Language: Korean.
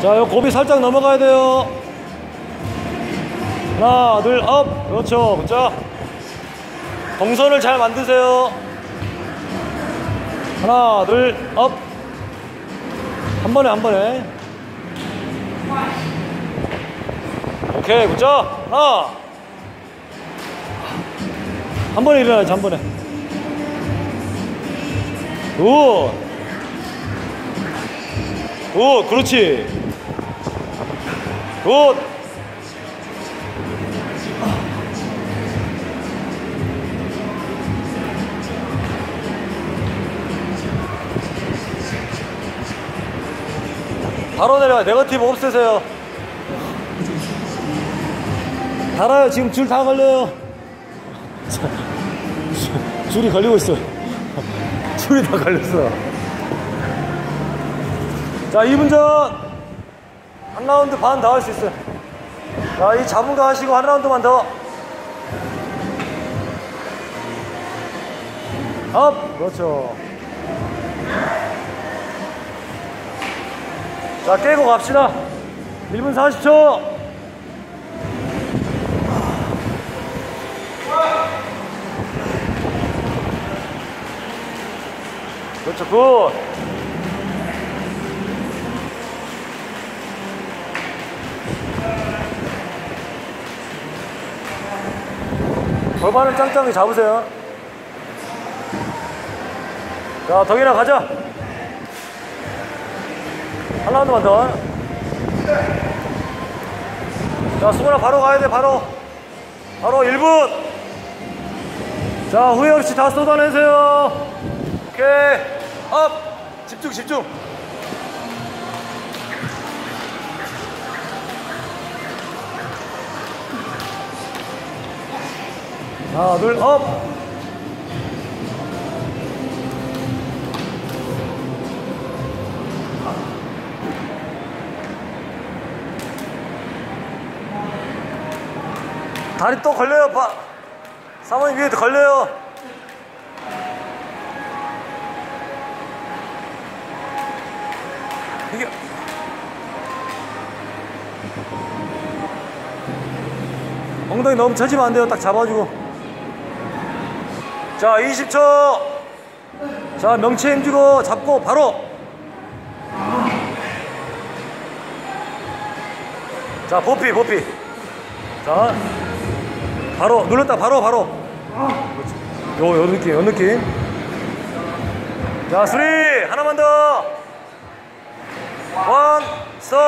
자, 요 고비 살짝 넘어가야 돼요. 하나, 둘, up. 그렇죠. 자, 동선을 잘 만드세요. 하나, 둘, up. 한 번에, 한 번에. 오케이, good. 자. 하나. 한 번에 일어나야지, 한 번에. 굿. 굿, 그렇지. 굿. 바로 내려가. 네거티브 없애세요. 달아요. 지금 줄 다 걸려요. 줄이 걸리고 있어. 줄이 다 걸렸어. 자, 2분 전. 한 라운드 반 더 할 수 있어요. 자, 이거 하시고 한 라운드만 더. up! 그렇죠. 자, 깨고 갑시다. 1분 40초. 그렇죠, good. 골반을 짱짱히 잡으세요. 자, 덕이나 가자. 한 라운드만 더. 자, 수근아 바로 가야 돼, 바로. 바로 1분. 자, 후회 없이 다 쏟아내세요. 오케이. 업. 집중, 집중. 하나, 둘, 업. 다리 또 걸려요, 바. 사모님 위에 걸려요. 이게. 엉덩이 너무 처지면 안 돼요. 딱 잡아주고. 자 20초. 자 명치 힘주고 잡고 바로. 자 보피 보피. 자 바로 눌렀다. 바로 바로. 요, 요 느낌 요 느낌. 자 수리. 하나만 더. 원, 스톱